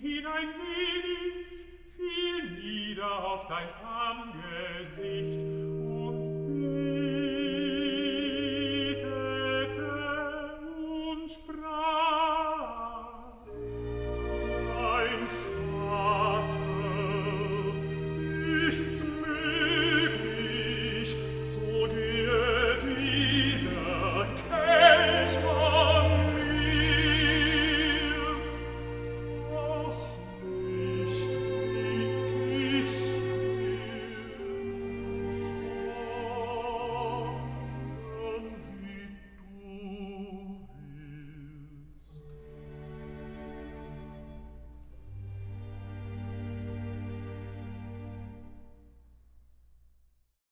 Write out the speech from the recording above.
hin ein wenig, fiel nieder auf sein Angesicht,